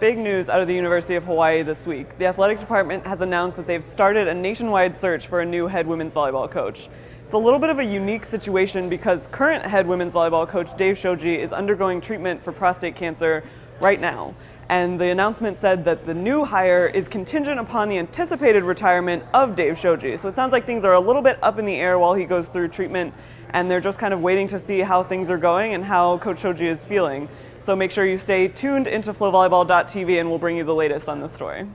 Big news out of the University of Hawaii this week. The athletic department has announced that they've started a nationwide search for a new head women's volleyball coach. It's a little bit of a unique situation because current head women's volleyball coach Dave Shoji is undergoing treatment for prostate cancer right now. And the announcement said that the new hire is contingent upon the anticipated retirement of Dave Shoji. So it sounds like things are a little bit up in the air while he goes through treatment, and they're just kind of waiting to see how things are going and how Coach Shoji is feeling. So make sure you stay tuned into flovolleyball.tv and we'll bring you the latest on this story.